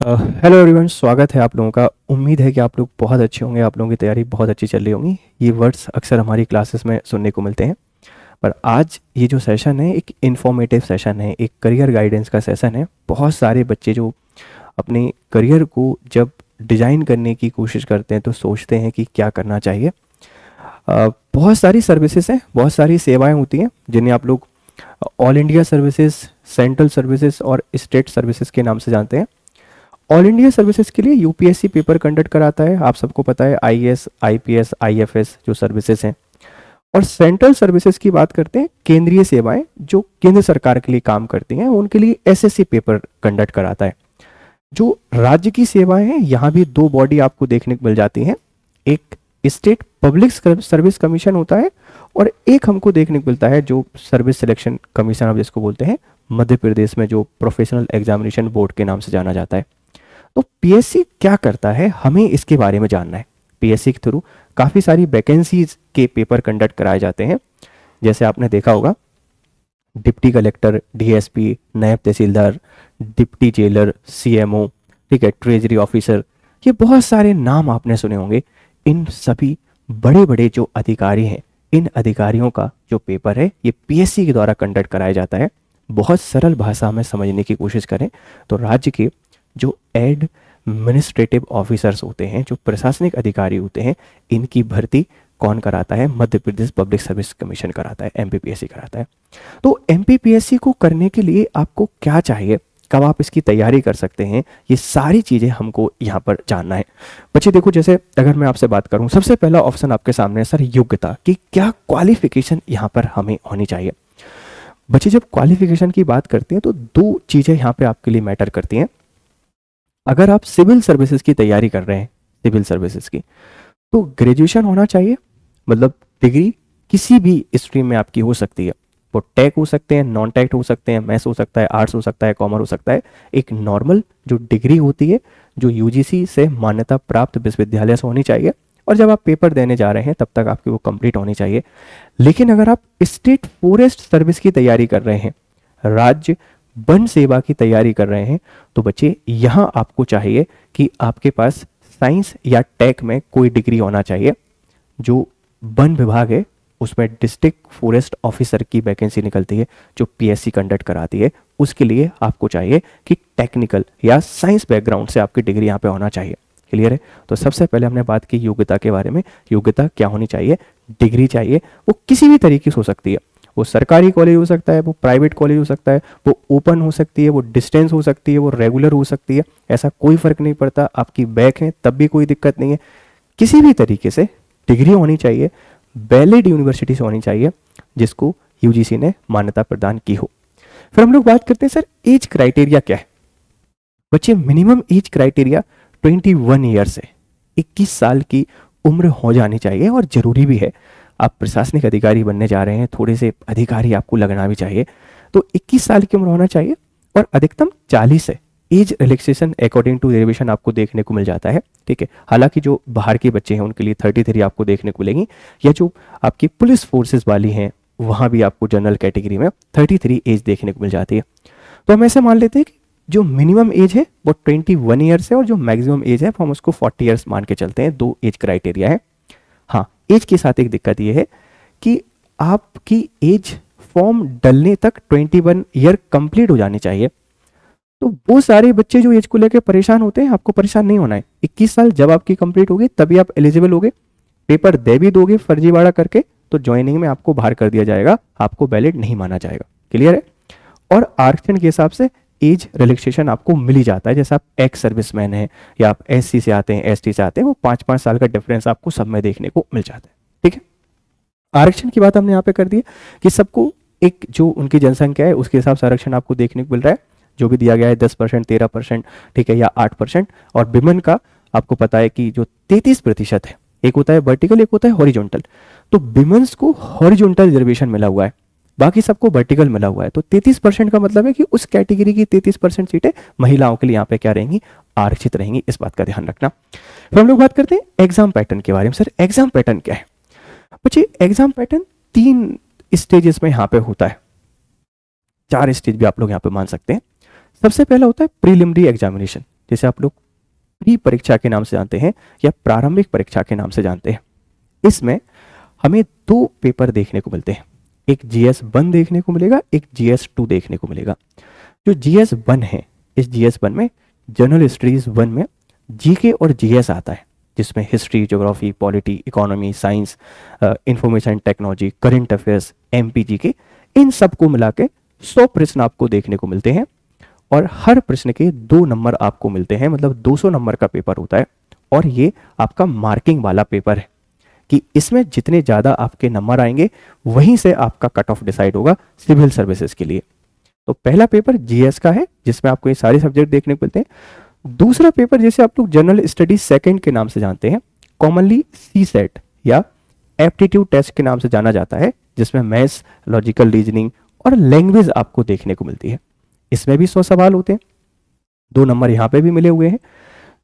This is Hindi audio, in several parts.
हेलो uh, एवरीवन स्वागत है आप लोगों का। उम्मीद है कि आप लोग बहुत अच्छे होंगे आप लोगों की तैयारी बहुत अच्छी चल रही होंगी। ये वर्ड्स अक्सर हमारी क्लासेस में सुनने को मिलते हैं। पर आज ये जो सेशन है एक इन्फॉर्मेटिव सेशन है एक करियर गाइडेंस का सेशन है। बहुत सारे बच्चे जो अपने करियर को जब डिज़ाइन करने की कोशिश करते हैं तो सोचते हैं कि क्या करना चाहिए। बहुत सारी सर्विसेज़ हैं बहुत सारी सेवाएँ होती हैं जिन्हें आप लोग all India services central services और स्टेट सर्विसेज़ के नाम से जानते हैं। ऑल इंडिया सर्विसेज़ के लिए यूपीएससी पेपर कंडक्ट कराता है। आप सबको पता है आईएएस, आईपीएस, आईएफएस जो सर्विसेज़ हैं। और सेंट्रल सर्विसेज़ की बात करते हैं केंद्रीय सेवाएँ जो केंद्र सरकार के लिए काम करती हैं उनके लिए एसएससी पेपर कंडक्ट कराता है। जो राज्य की सेवाएँ हैं यहाँ भी दो बॉडी आपको देखने को मिल जाती हैं। एक स्टेट पब्लिक सर्विस कमीशन होता है और एक हमको देखने को मिलता है जो सर्विस सिलेक्शन कमीशन आप जिसको बोलते हैं मध्य प्रदेश में जो प्रोफेशनल एग्जामिनेशन बोर्ड के नाम से जाना जाता है। तो पीएससी क्या करता है? हमें इसके बारे में जानना है। पीएससी के थ्रू काफ़ी सारी वैकेंसीज के पेपर कंडक्ट कराए जाते हैं। जैसे आपने देखा होगा, डिप्टी कलेक्टर डीएसपी नायब तहसीलदार, डिप्टी जेलर सीएमओ ठीक है ट्रेजरी ऑफिसर ये बहुत सारे नाम आपने सुने होंगे। इन सभी बड़े बड़े जो अधिकारी हैं, इन अधिकारियों का जो पेपर है, ये पीएससी के द्वारा कंडक्ट कराया जाता है। बहुत सरल भाषा में समझने की कोशिश करें तो राज्य के जो एडमिनिस्ट्रेटिव ऑफिसर्स होते हैं, जो प्रशासनिक अधिकारी होते हैं, इनकी भर्ती कौन कराता है? Madhya Pradesh public service commission कराता है एमपीपीएससी कराता है। तो एमपीपीएससी को करने के लिए आपको क्या चाहिए? कब आप इसकी तैयारी कर सकते हैं? ये सारी चीज़ें हमको यहाँ पर जानना है। बच्चे, देखो, जैसे अगर मैं आपसे बात करूँ, सबसे पहला ऑप्शन आपके सामने है सर योग्यता, कि क्या क्वालिफिकेशन यहाँ पर हमें होनी चाहिए। बच्चे, जब क्वालिफिकेशन की बात करते हैं तो दो चीज़ें यहाँ पे आपके लिए मैटर करती हैं। अगर आप सिविल सर्विसेज़ की तैयारी कर रहे हैं, सिविल सर्विसेज़ की तो ग्रेजुएशन होना चाहिए। मतलब डिग्री किसी भी स्ट्रीम में आपकी हो सकती है। वो टेक हो सकते हैं नॉन टेक हो सकते हैं मैथ्स हो सकता है आर्ट्स हो सकता है कॉमर्स हो सकता है। एक नॉर्मल जो डिग्री होती है, जो यूजीसी से मान्यता प्राप्त विश्वविद्यालय से होनी चाहिए और जब आप पेपर देने जा रहे हैं, तब तक आपकी वो कंप्लीट होनी चाहिए। लेकिन अगर आप स्टेट फॉरेस्ट सर्विस की तैयारी कर रहे हैं, राज्य वन सेवा की तैयारी कर रहे हैं तो बच्चे, यहाँ आपको चाहिए कि आपके पास साइंस या टेक में कोई डिग्री होना चाहिए, जो वन विभाग है, उसमें डिस्ट्रिक्ट फॉरेस्ट ऑफिसर की वैकेंसी निकलती है, जो पीएससी कंडक्ट कराती है, उसके लिए आपको चाहिए कि टेक्निकल या साइंस बैकग्राउंड से आपकी डिग्री यहाँ पे होना चाहिए। क्लियर है? तो सबसे पहले हमने बात की योग्यता के बारे में। योग्यता क्या होनी चाहिए? डिग्री चाहिए। वो किसी भी तरीके से हो सकती है। वो सरकारी कॉलेज हो सकता है, वो प्राइवेट कॉलेज हो सकता है, वो ओपन हो सकती है, वो डिस्टेंस हो सकती है, वो रेगुलर हो सकती है, ऐसा कोई फ़र्क नहीं पड़ता, आपकी बैक है, तब भी कोई दिक्कत नहीं है। किसी भी तरीके से डिग्री होनी चाहिए वैलिड यूनिवर्सिटी से होनी चाहिए, जिसको यूजीसी ने मान्यता प्रदान की हो। फिर हम लोग बात करते हैं, सर एज क्राइटेरिया क्या है? बच्चे मिनिमम एज क्राइटेरिया 21 ईयर्स है 21 साल की उम्र हो जानी चाहिए और ज़रूरी भी है। आप प्रशासनिक अधिकारी बनने जा रहे हैं, थोड़े से अधिकारी आपको लगना भी चाहिए। तो 21 साल की उम्र होना चाहिए और अधिकतम 40 है। Age relaxation according to reservation आपको देखने को मिल जाता है, ठीक है? हालाँकि जो बाहर के बच्चे हैं, उनके लिए थर्टी थ्री आपको देखने को मिलेंगी, या जो आपकी पुलिस फोर्सेज वाली हैं, वहाँ भी आपको जनरल कैटेगरी में थर्टी थ्री एज देखने को मिल जाती है। तो हम ऐसे मान लेते हैं कि जो मिनिमम एज है, वो ट्वेंटी वन ईयर्स है और जो मैक्सिमम एज है, हम उसको फोर्टी ईयर्स मान के चलते हैं। दो एज क्राइटेरिया है। हाँ एज के साथ एक दिक्कत ये है कि आपकी एज फॉर्म डलने तक 21 ईयर कंप्लीट हो जानी चाहिए। तो वो सारे बच्चे जो एज को लेकर परेशान होते हैं, आपको परेशान नहीं होना है। 21 साल जब आपकी कंप्लीट होगी, तभी आप एलिजिबल होगे। पेपर दे भी दोगे, फर्जीवाड़ा करके तो ज्वाइनिंग में आपको बाहर कर दिया जाएगा, आपको वैलिड नहीं माना जाएगा। क्लियर है? और आरक्षण के हिसाब से एज रिलैक्सेशन आपको मिल ही जाता है। जैसे आप एक्स सर्विसमैन है या आप एससी से आते हैं एसटी से आते हैं, वो पाँच पाँच साल का डिफरेंस आपको सब में देखने को मिल जाता है। ठीक है? आरक्षण की बात हमने यहाँ पे कर दी है कि सबको एक जो उनकी जनसंख्या है, उसके हिसाब से आरक्षण आपको देखने को मिल रहा है। जो भी दिया गया है, दस परसेंट, तेरह परसेंट, ठीक है, या आठ परसेंट। और विमेन का आपको पता है कि जो तैतीस प्रतिशत है, एक होता है वर्टिकल एक होता है हॉरिजॉन्टल तो विमेन्स को हॉरिजॉन्टल रिजर्वेशन मिला हुआ है। बाकी सबको वर्टिकल मिला हुआ है। तो 33 परसेंट का मतलब है कि उस कैटेगरी की 33 परसेंट सीटें महिलाओं के लिए यहाँ पे क्या रहेंगी? आरक्षित रहेंगी। इस बात का ध्यान रखना। फिर हम लोग बात करते हैं एग्ज़ाम पैटर्न के बारे में। सर एग्ज़ाम पैटर्न क्या है? बच्चे एग्ज़ाम पैटर्न तीन स्टेजेस में यहाँ पे होता है। चार स्टेज भी आप लोग यहाँ पे मान सकते हैं। सबसे पहला होता है प्रीलिमिनरी एग्जामिनेशन जिसे आप लोग प्री परीक्षा के नाम से जानते हैं या प्रारंभिक परीक्षा के नाम से जानते हैं। इसमें हमें दो पेपर देखने को मिलते हैं। एक जी एस वन देखने को मिलेगा, एक जी एस टू देखने को मिलेगा। जो जी एस वन है, इस जी एस वन में जनरल स्टडीज़ वन में जी के और जी एस आता है, जिसमें history geography polity economy science information technology current affairs M के इन सबको मिला के सौ प्रश्न आपको देखने को मिलते हैं और हर प्रश्न के दो नंबर आपको मिलते हैं मतलब 200 नंबर का पेपर होता है और ये आपका मार्किंग वाला पेपर है। कि इसमें जितने ज़्यादा आपके नंबर आएँगे, वहीं से आपका कट ऑफ़ डिसाइड होगा सिविल सर्विसेज़ के लिए। तो पहला पेपर जीएस का है, जिसमें आपको ये सारे सब्जेक्ट देखने को मिलते हैं। दूसरा पेपर जैसे आप लोग जनरल स्टडीज़ सेकेंड के नाम से जानते हैं कॉमनली सी सेट या एप्टीट्यूड टेस्ट के नाम से जाना जाता है, जिसमें मैथ्स लॉजिकल रीजनिंग और लैंग्वेज आपको देखने को मिलती है। इसमें भी सौ सवाल होते हैं। दो नंबर यहाँ पे भी मिले हुए हैं।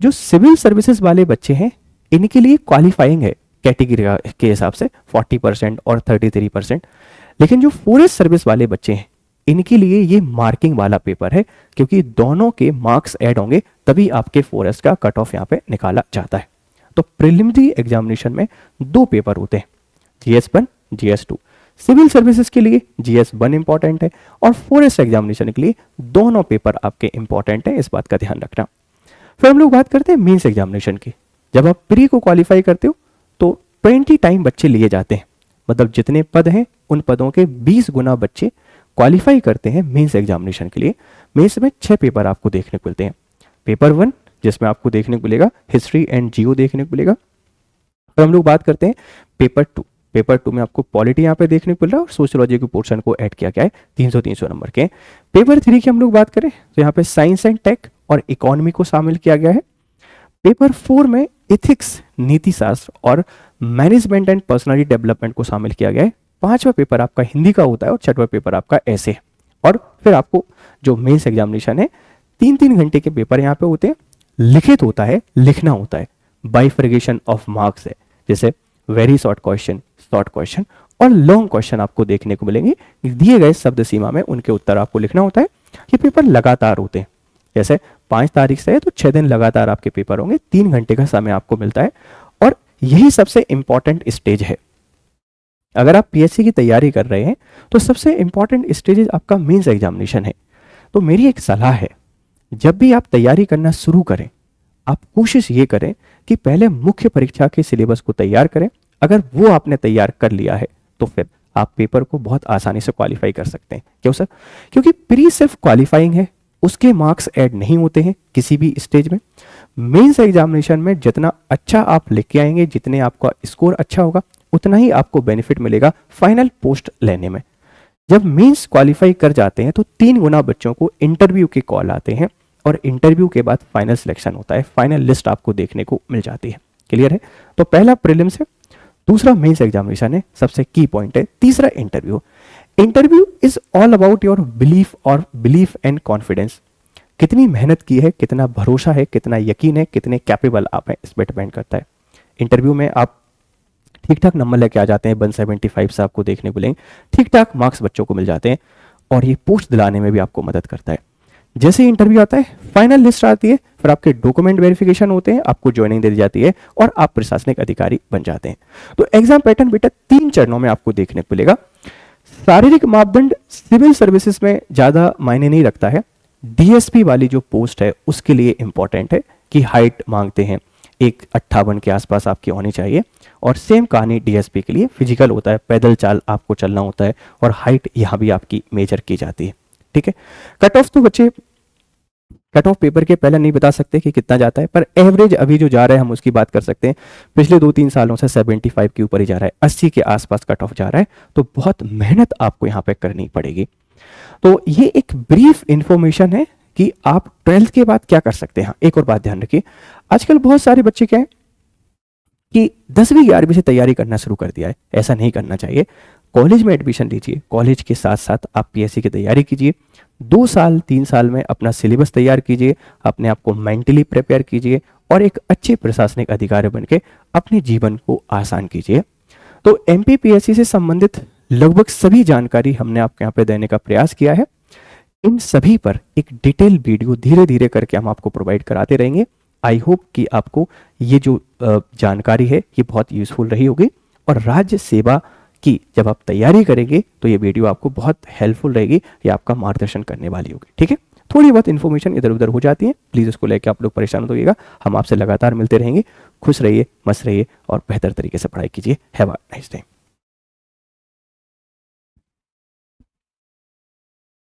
जो सिविल सर्विसेज़ वाले बच्चे हैं, इनके लिए क्वालिफाइंग है। कैटेगरी के हिसाब से 40 परसेंट और 33 परसेंट लेकिन जो फॉरेस्ट सर्विस वाले बच्चे हैं, इनके लिए ये मार्किंग वाला पेपर है, क्योंकि दोनों के मार्क्स ऐड होंगे, तभी आपके फॉरेस्ट का कट ऑफ़ यहाँ पे निकाला जाता है। तो प्रिलिमिनरी एग्जामिनेशन में दो पेपर होते हैं GS one GS two civil services के लिए जीएस वन इंपॉर्टेंट है, और फॉरेस्ट एग्जामिनेशन के लिए दोनों पेपर आपके इंपॉर्टेंट है, इस बात का ध्यान रखना। फिर हम लोग बात करते हैं मीन्स एग्जामिनेशन की। जब आप प्री को क्वालिफाई करते हो ट्वेंटी टाइम बच्चे लिए जाते हैं। मतलब जितने पद हैं, उन पदों के बीस गुना बच्चे क्वालिफाई करते हैं मेंस एग्जामिनेशन के लिए। मेंस में छह पेपर आपको देखने को मिलते हैं। पेपर वन, जिसमें आपको देखने को मिलेगा, हिस्ट्री एंड जियो देखने को मिलेगा। फिर हम लोग बात करते हैं पेपर टू। पेपर टू में आपको पॉलिटी यहाँ पे देखने को मिल रहा है और सोशियोलॉजी के पोर्शन को ऐड किया गया है, तीन सौ तीन सौ नंबर के। पेपर थ्री की हम लोग बात करें तो यहाँ पे साइंस एंड टेक और इकोनॉमी को शामिल किया गया है। पेपर फोर में इथिक्स नीति शास्त्र और मैनेजमेंट एंड पर्सनलिटी डेवलपमेंट को शामिल किया गया है। पांचवा पेपर आपका हिंदी का होता है और छठवा पेपर आपका ऐसे। और फिर आपको जो मेंस एग्जामिनेशन है तीन तीन घंटे के पेपर यहाँ पे होते हैं। लिखित होता है, लिखना होता है। बाइफ्रिगेशन ऑफ़ मार्क्स है। जैसे very short question short question और लॉन्ग क्वेश्चन आपको देखने को मिलेंगे। दिए गए शब्द सीमा में उनके उत्तर आपको लिखना होता है। ये पेपर लगातार होते हैं। जैसे पाँच तारीख से है तो छह दिन लगातार आपके पेपर होंगे। तीन घंटे का समय आपको मिलता है। यही सबसे इंपॉर्टेंट स्टेज है। अगर आप पीएससी की तैयारी कर रहे हैं तो सबसे इंपॉर्टेंट स्टेज आपका मेंस एग्जामिनेशन है। तो मेरी एक सलाह है, जब भी आप तैयारी करना शुरू करें, आप कोशिश ये करें कि पहले मुख्य परीक्षा के सिलेबस को तैयार करें। अगर वो आपने तैयार कर लिया है तो फिर आप पेपर को बहुत आसानी से क्वालिफाई कर सकते हैं। क्यों सर? क्योंकि प्री सिर्फ़ क्वालिफाइंग है, उसके मार्क्स ऐड नहीं होते हैं किसी भी स्टेज में। मेंस एग्जामिनेशन में जितना अच्छा आप लिख के आएँगे, जितने आपका स्कोर अच्छा होगा, उतना ही आपको बेनिफिट मिलेगा फाइनल पोस्ट लेने में। जब मेंस क्वालिफाई कर जाते हैं तो तीन गुना बच्चों को इंटरव्यू के कॉल आते हैं और इंटरव्यू के बाद फाइनल सिलेक्शन होता है। फाइनल लिस्ट आपको देखने को मिल जाती है। क्लियर है? तो पहला प्रीलिम्स है। दूसरा मेंस एग्जामिनेशन है। सबसे की पॉइंट है। तीसरा interview. Interview is all about your belief और बिलीफ एंड कॉन्फिडेंस। कितनी मेहनत की है, कितना भरोसा है, कितना यकीन है, कितने कैपेबल आप हैं इस पर डिपेंड करता है। इंटरव्यू में आप ठीक ठाक नंबर लेके आ जाते हैं वन सेवेंटी फाइव से आपको देखने को मिलेंगे ठीक ठाक मार्क्स बच्चों को मिल जाते हैं और ये पोस्ट दिलाने में भी आपको मदद करता है। जैसे इंटरव्यू आता है फाइनल लिस्ट आती है, फिर आपके डॉक्यूमेंट वेरिफिकेशन होते हैं, आपको ज्वाइनिंग दे दी जाती है और आप प्रशासनिक अधिकारी बन जाते हैं। तो एग्ज़ाम पैटर्न बेटा तीन चरणों में आपको देखने को मिलेगा। शारीरिक मापदंड सिविल सर्विसेज़ में ज़्यादा मायने नहीं रखता है। डीएसपी वाली जो पोस्ट है, उसके लिए इंपॉर्टेंट है कि हाइट मांगते हैं। एक अट्ठावन के आसपास आपकी होनी चाहिए। और सेम कहानी डीएसपी के लिए फ़िज़िकल होता है, पैदल चाल आपको चलना होता है और हाइट यहाँ भी आपकी मेजर की जाती है। ठीक है? कट ऑफ़ तो बच्चे कट ऑफ़ पेपर के पहले नहीं बता सकते कि कितना जाता है, पर एवरेज अभी जो जा रहा है, हम उसकी बात कर सकते हैं। पिछले दो तीन सालों से 75 के ऊपर ही जा रहा है 80 के आसपास कट ऑफ़ जा रहा है। तो बहुत मेहनत आपको यहाँ पे करनी पड़ेगी। तो ये एक ब्रीफ इंफॉर्मेशन है कि आप ट्वेल्थ के बाद क्या कर सकते हैं। एक और बात ध्यान रखिए। आजकल बहुत सारे बच्चे क्या है कि दसवीं ग्यारहवीं से तैयारी करना शुरू कर दिया है। ऐसा नहीं करना चाहिए। कॉलेज में एडमिशन लीजिए। कॉलेज के साथ साथ आप पीएससी की तैयारी कीजिए। दो साल, तीन साल में अपना सिलेबस तैयार कीजिए। अपने आप को मेंटली प्रिपेयर कीजिए और एक अच्छे प्रशासनिक अधिकारी बन के अपने जीवन को आसान कीजिए। तो एमपीपीएससी से संबंधित लगभग सभी जानकारी हमने आपके यहाँ पे देने का प्रयास किया है। इन सभी पर एक डिटेल वीडियो धीरे धीरे करके हम आपको प्रोवाइड कराते रहेंगे। आई होप कि आपको ये जो जानकारी है, ये बहुत यूजफुल रही होगी। और राज्य सेवा की जब आप तैयारी करेंगे तो ये वीडियो आपको बहुत हेल्पफुल रहेगी, ये आपका मार्गदर्शन करने वाली होगी। ठीक है? थोड़ी बहुत इन्फॉर्मेशन इधर उधर हो जाती है। प्लीज़ उसको लेकर आप लोग परेशान हो होइएगा। हम आपसे लगातार मिलते रहेंगे। खुश रहिए, मस्त रहिए और बेहतर तरीके से पढ़ाई कीजिए। Have a nice time